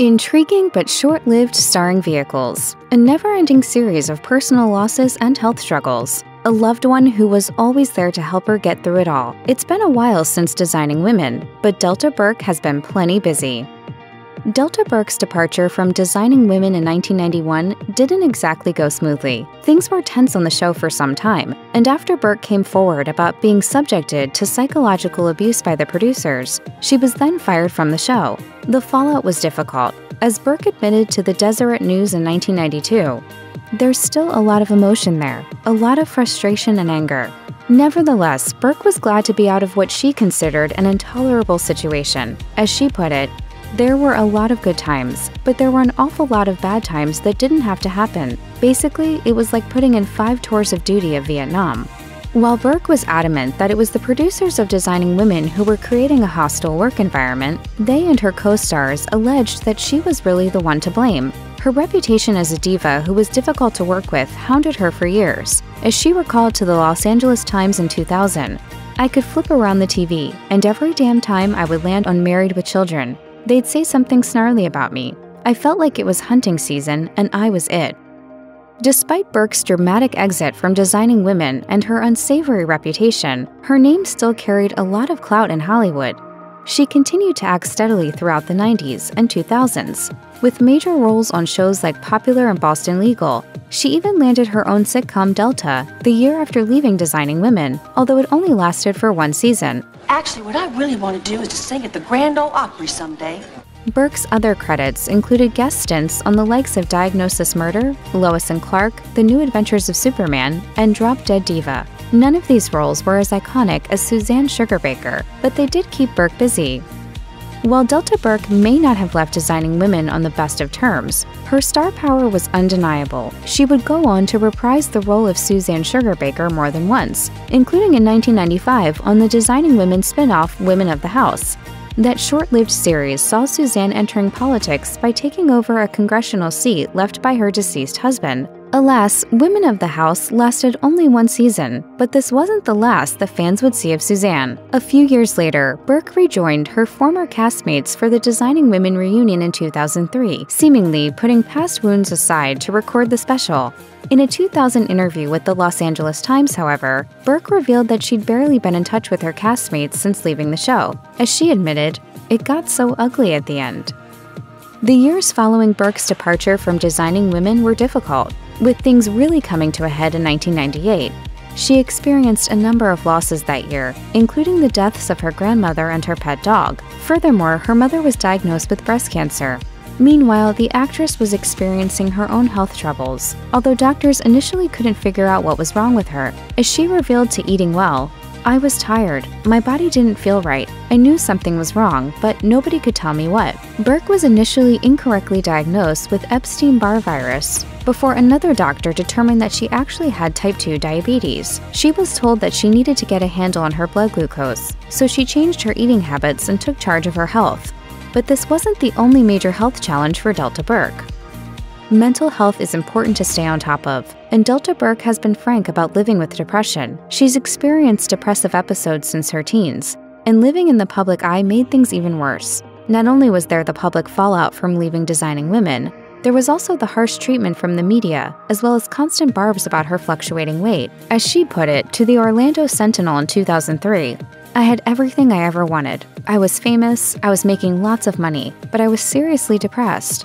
Intriguing but short lived starring vehicles, a never ending series of personal losses and health struggles, a loved one who was always there to help her get through it all. It's been a while since designing women, but Delta Burke has been plenty busy. Delta Burke's departure from Designing Women in 1991 didn't exactly go smoothly. Things were tense on the show for some time, and after Burke came forward about being subjected to psychological abuse by the producers, she was then fired from the show. The fallout was difficult, as Burke admitted to the Deseret News in 1992. There's still a lot of emotion there, a lot of frustration and anger. Nevertheless, Burke was glad to be out of what she considered an intolerable situation. As she put it, there were a lot of good times, but there were an awful lot of bad times that didn't have to happen. Basically, it was like putting in five tours of duty of Vietnam. While Burke was adamant that it was the producers of Designing Women who were creating a hostile work environment, they and her co stars alleged that she was really the one to blame. Her reputation as a diva who was difficult to work with hounded her for years. As she recalled to the Los Angeles Times in 2000, I could flip around the TV, and every damn time I would land on Married with Children, They'd say something snarly about me. I felt like it was hunting season and I was it. Despite Burke's dramatic exit from designing women and her unsavory reputation, her name still carried a lot of clout in Hollywood. She continued to act steadily throughout the 90s and 2000s, with major roles on shows like Popular and Boston Legal. She even landed her own sitcom Delta the year after leaving Designing Women, although it only lasted for one season. Actually, what I really want to do is to sing at the Grand Ole Opry someday. Burke's other credits included guest stints on the likes of Diagnosis Murder, Lois and Clark, The New Adventures of Superman, and Drop Dead Diva. None of these roles were as iconic as Suzanne Sugarbaker, but they did keep Burke busy. While Delta Burke may not have left designing women on the best of terms, her star power was undeniable. She would go on to reprise the role of Suzanne Sugarbaker more than once, including in 1995 on the Designing Women spin off Women of the House. That short lived series saw Suzanne entering politics by taking over a congressional seat left by her deceased husband, Alas, Women of the House lasted only one season, but this wasn't the last the fans would see of Suzanne. A few years later, Burke rejoined her former castmates for the Designing Women reunion in 2003, seemingly putting past wounds aside to record the special. In a 2000 interview with the Los Angeles Times, however, Burke revealed that she'd barely been in touch with her castmates since leaving the show. As she admitted, it got so ugly at the end. The years following Burke's departure from Designing Women were difficult. With things really coming to a head in 1998, she experienced a number of losses that year, including the deaths of her grandmother and her pet dog. Furthermore, her mother was diagnosed with breast cancer. Meanwhile, the actress was experiencing her own health troubles, although doctors initially couldn't figure out what was wrong with her. As she revealed to Eating Well, I was tired. My body didn't feel right. I knew something was wrong, but nobody could tell me what. Burke was initially incorrectly diagnosed with Epstein Barr virus before another doctor determined that she actually had type 2 diabetes. She was told that she needed to get a handle on her blood glucose, so she changed her eating habits and took charge of her health. But this wasn't the only major health challenge for Delta Burke. Mental health is important to stay on top of, and Delta Burke has been frank about living with depression. She's experienced depressive episodes since her teens, and living in the public eye made things even worse. Not only was there the public fallout from leaving Designing Women, there was also the harsh treatment from the media, as well as constant barbs about her fluctuating weight. As she put it to the Orlando Sentinel in 2003, I had everything I ever wanted. I was famous, I was making lots of money, but I was seriously depressed.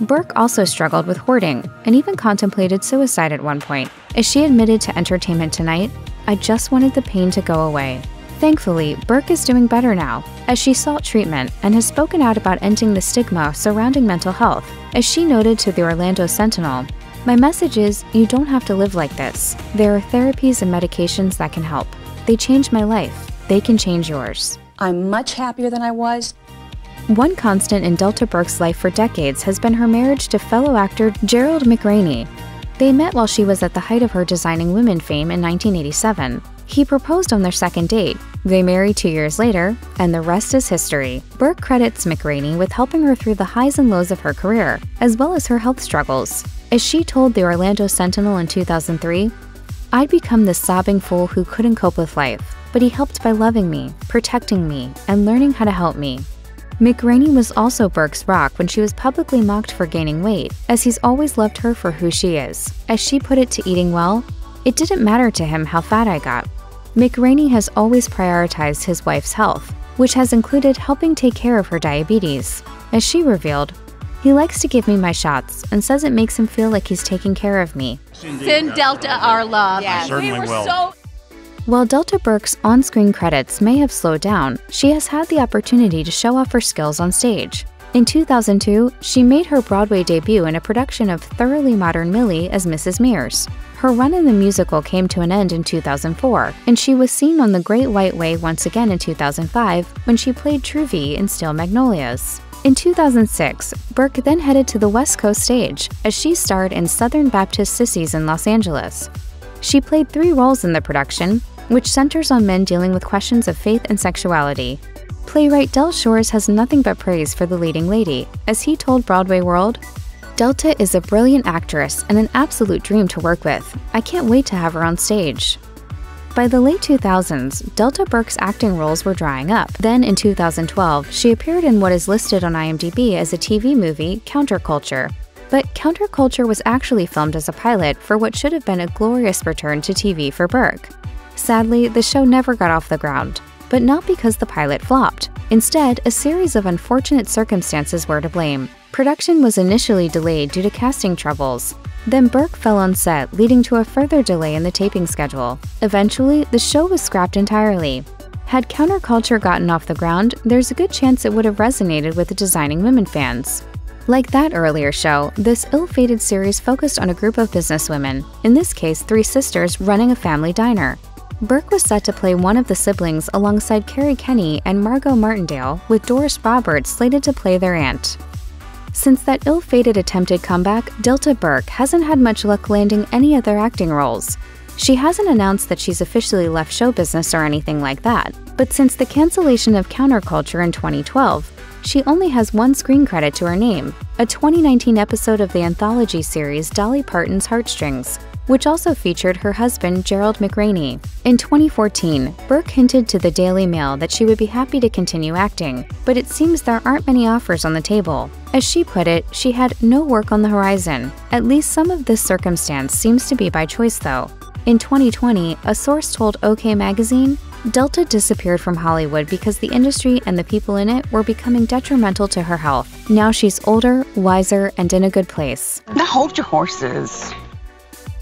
Burke also struggled with hoarding and even contemplated suicide at one point. As she admitted to Entertainment Tonight, I just wanted the pain to go away. Thankfully, Burke is doing better now, as she sought treatment and has spoken out about ending the stigma surrounding mental health. As she noted to the Orlando Sentinel, my message is you don't have to live like this. There are therapies and medications that can help. They changed my life. They can change yours. I'm much happier than I was one constant in Delta Burke's life for decades has been her marriage to fellow actor Gerald McRaney. They met while she was at the height of her designing women fame in 1987. He proposed on their second date. They married two years later, and the rest is history. Burke credits McRaney with helping her through the highs and lows of her career, as well as her health struggles. As she told the Orlando Sentinel in 2003, I'd become the sobbing fool who couldn't cope with life, but he helped by loving me, protecting me, and learning how to help me. McRaney was also Burke's rock when she was publicly mocked for gaining weight, as he's always loved her for who she is. As she put it to eating well, it didn't matter to him how fat I got. McRaney has always prioritized his wife's health, which has included helping take care of her diabetes. As she revealed, he likes to give me my shots and says it makes him feel like he's taking care of me. Send Delta our love. Yes. Certainly we were will. so While Delta Burke's on screen credits may have slowed down, she has had the opportunity to show off her skills on stage. In 2002, she made her Broadway debut in a production of Thoroughly Modern Millie as Mrs. Meers. Her run in the musical came to an end in 2004, and she was seen on The Great White Way once again in 2005 when she played Truvy in Steel Magnolias. In 2006, Burke then headed to the West Coast stage as she starred in Southern Baptist Sissies in Los Angeles. She played three roles in the production, which centers on men dealing with questions of faith and sexuality. Playwright Del Shores has nothing but praise for the leading lady, as he told Broadway World, Delta is a brilliant actress and an absolute dream to work with. I can't wait to have her on stage. By the late 2000s, Delta Burke's acting roles were drying up. Then in 2012, she appeared in what is listed on IMDb as a TV movie, Counterculture. But Counterculture was actually filmed as a pilot for what should have been a glorious return to TV for Burke. Sadly, the show never got off the ground, but not because the pilot flopped. Instead, a series of unfortunate circumstances were to blame. Production was initially delayed due to casting troubles. Then Burke fell on set, leading to a further delay in the taping schedule. Eventually, the show was scrapped entirely. Had counterculture gotten off the ground, there's a good chance it would have resonated with the Designing Women fans. Like that earlier show, this ill fated series focused on a group of businesswomen, in this case, three sisters running a family diner. Burke was set to play one of the siblings alongside Carrie Kenny and Margo Martindale, with Doris Roberts slated to play their aunt. Since that ill fated attempted comeback, Delta Burke hasn't had much luck landing any other acting roles. She hasn't announced that she's officially left show business or anything like that, but since the cancellation of Counterculture in 2012, she only has one screen credit to her name a 2019 episode of the anthology series Dolly Parton's Heartstrings, which also featured her husband Gerald McRaney. In 2014, Burke hinted to the Daily Mail that she would be happy to continue acting, but it seems there aren't many offers on the table. As she put it, she had no work on the horizon. At least some of this circumstance seems to be by choice, though. In 2020, a source told OK Magazine Delta disappeared from Hollywood because the industry and the people in it were becoming detrimental to her health. Now she's older, wiser, and in a good place. Now hold your horses.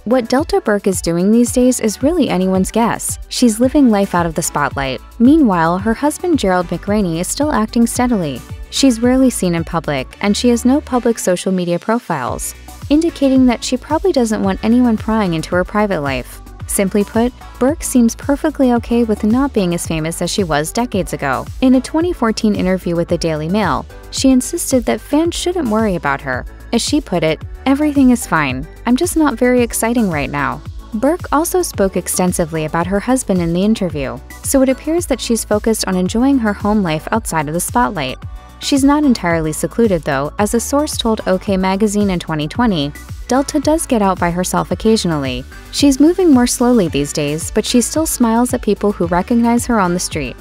What Delta Burke is doing these days is really anyone's guess. She's living life out of the spotlight. Meanwhile, her husband Gerald McRaney is still acting steadily. She's rarely seen in public, and she has no public social media profiles, indicating that she probably doesn't want anyone prying into her private life. Simply put, Burke seems perfectly okay with not being as famous as she was decades ago. In a 2014 interview with the Daily Mail, she insisted that fans shouldn't worry about her. As she put it, everything is fine. I'm just not very exciting right now. Burke also spoke extensively about her husband in the interview, so it appears that she's focused on enjoying her home life outside of the spotlight. She's not entirely secluded, though, as a source told OK Magazine in 2020 Delta does get out by herself occasionally. She's moving more slowly these days, but she still smiles at people who recognize her on the street.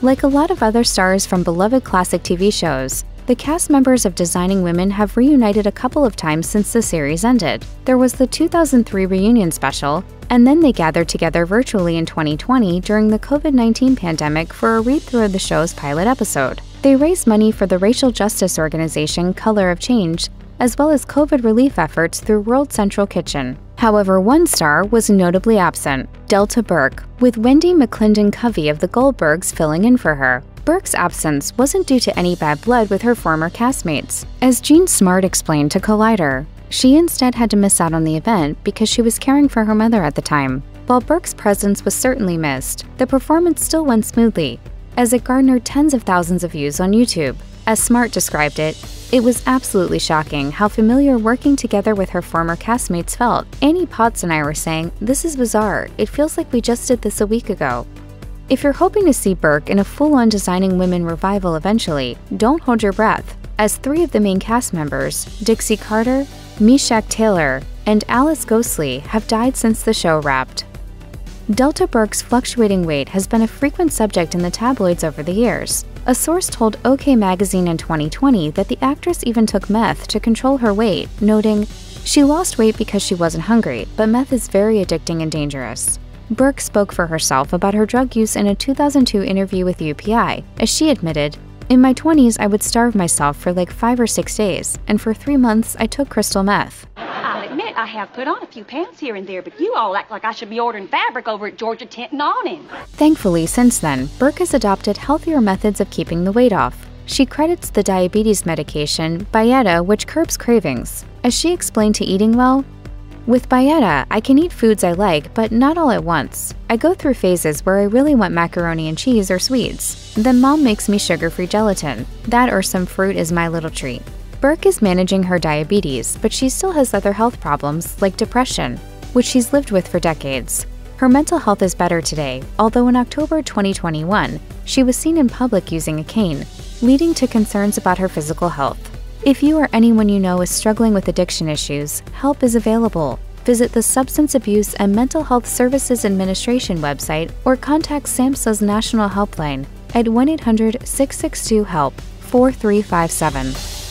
Like a lot of other stars from beloved classic TV shows, the cast members of Designing Women have reunited a couple of times since the series ended. There was the 2003 reunion special, and then they gathered together virtually in 2020 during the COVID 19 pandemic for a read through of the show's pilot episode. They raised money for the racial justice organization Color of Change as well as COVID relief efforts through World Central Kitchen. However, one star was notably absent Delta Burke, with Wendi McLendon Covey of the Goldbergs filling in for her. Burke's absence wasn't due to any bad blood with her former castmates. As Jean Smart explained to Collider, she instead had to miss out on the event because she was caring for her mother at the time. While Burke's presence was certainly missed, the performance still went smoothly, as it garnered tens of thousands of views on YouTube. As Smart described it, it was absolutely shocking how familiar working together with her former castmates felt. Annie Potts and I were saying, This is bizarre. It feels like we just did this a week ago. If you're hoping to see Burke in a full on Designing Women revival eventually, don't hold your breath, as three of the main cast members, Dixie Carter, Meshach Taylor, and Alice Ghostley, have died since the show wrapped. Delta Burke's fluctuating weight has been a frequent subject in the tabloids over the years. A source told OK Magazine in 2020 that the actress even took meth to control her weight, noting, She lost weight because she wasn't hungry, but meth is very addicting and dangerous. Burke spoke for herself about her drug use in a 2002 interview with UPI, as she admitted, In my 20s, I would starve myself for like five or six days, and for three months, I took crystal meth. I'll admit I have put on a few pounds here and there, but you all act like I should be ordering fabric over at Georgia Tent and Awning. Thankfully, since then, Burke has adopted healthier methods of keeping the weight off. She credits the diabetes medication, Byetta, which curbs cravings. As she explained to Eating Well, with Byetta, I can eat foods I like, but not all at once. I go through phases where I really want macaroni and cheese or sweets. Then mom makes me sugar free gelatin. That or some fruit is my little treat. Burke is managing her diabetes, but she still has other health problems, like depression, which she's lived with for decades. Her mental health is better today, although in October 2021, she was seen in public using a cane, leading to concerns about her physical health. If you or anyone you know is struggling with addiction issues, help is available. Visit the Substance Abuse and Mental Health Services Administration website or contact SAMHSA's National Helpline at 1 800 662 HELP 4357.